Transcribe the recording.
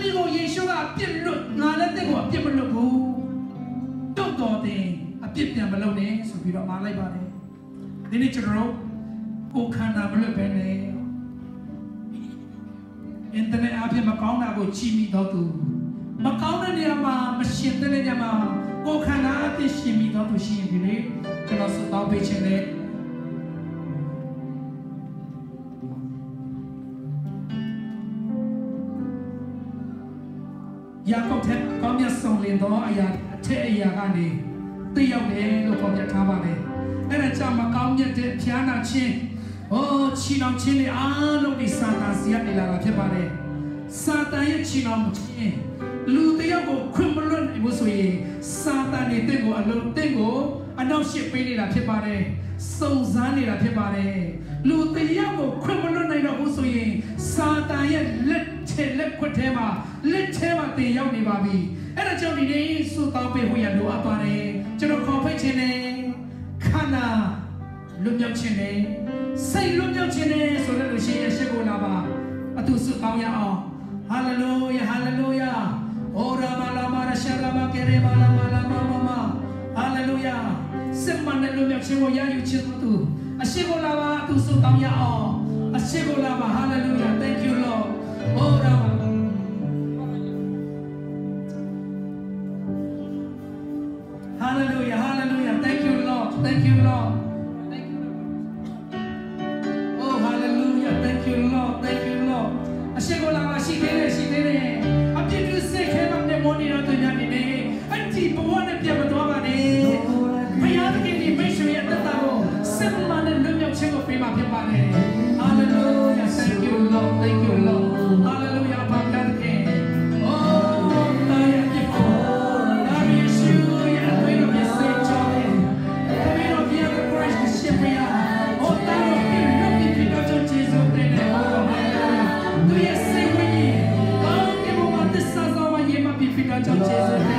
သမီးကိုယေရှုကအပြစ်လွတ်ငါလည်းတင့်ကိုအပြစ်မလွတ်ဘူးတုတ်တော်တင်အပြစ်ပြန်မလုပ်နဲ့ဆိုပြီးတော့မှာလိုက်ပါတယ်ဒီနေ့ကျွန်တော်တို့ကိုယ်ခန္ဓာမလွတ်ပဲနဲ့အင်တာနက်အပြင်မကောင်းတာကိုချီမိတော့သူမကောင်းတဲ့နေရာမှာမရှင်တဲ့နေရာမှာကိုယ်ခန္ဓာအပြစ်ရှင်မိတော့သူရှိရင်ဒီနေ့ကျွန်တော်စတောင်းပေးခြင်းနဲ့ ယာကုပ်ထက်ကောင်းမြတ်ဆုံးလင်သောအရာအထက်အရာကနေသိရောက်တယ်လို့ဖော်ပြထားပါတယ်။အဲ့ဒါကြောင့်မကောင်းမြတ်တဲ့ဖျားနာခြင်းဟောချီနှောင်ခြင်းတွေအားလုံးဒီစာတန်စီကနေလာတာဖြစ်ပါတယ်။စာတန်ရဲ့ချီနှောင်ခြင်းလူတယောက်ကိုခွင့်မလွတ်နိုင်ဘူးဆိုရင်စာတန်ရဲ့တင့်ကိုအလုံးတင့်ကိုအနောက်ရှစ်ပေးနေတာဖြစ်ပါတယ်။စုံစမ်းနေတာဖြစ်ပါတယ်။လူတယောက်ကိုခွင့်မလွတ်နိုင်တော့ဘူးဆိုရင်စာတန်ရဲ့လက် ချေလက်ခွတ်ထဲမှာလက်ထဲမှာတင်ရောက်နေပါပြီအဲ့ဒါကြောင့်ဒီနေ့စုတောင်းပေးဖို့ရလိုအပ်ပါတယ်ကျွန်တော်ခေါ်ဖိတ်ခြင်းနဲ့ခန္ဓာလွတ်မြောက်ခြင်းနဲ့စိတ်လွတ်မြောက်ခြင်းနဲ့ဆိုတဲ့လူရှိရဲ့ရှိကိုလာပါအတူစုတောင်းရအောင်ဟာလေလုယာဟာလေလုယာအိုရာမလာမာရရှာရာမကေရေမာလာမာလာမမမဟာလေလုယာစစ်မှန်တဲ့လွတ်မြောက်ခြင်းကိုရယူခြင်းသူအရှိကိုလာပါအတူစုတောင်းရအောင်အရှိကိုလာပါ Hallelujah. Hallelujah. Thank you, Lord. Thank you, Lord. Thank you, Lord. Oh, hallelujah. Thank you, Lord. Thank you, Lord. အရှိကိုလာရှိသေးတယ်ရှိသေးတယ်အပြည့်ပြည့်စစ်ခဲမှမမောနေတော့သူများနေနေအတီဘဝနဲ့ပြတ်မသွားပါနဲ့ဘုရားသခင်ဒီမိတ်ဆွေရဲ့အသက်တာကိုစစ်မှန်တဲ့လွတ်မြောက်ခြင်းကိုပေးမှာဖြစ်ပါတယ် changes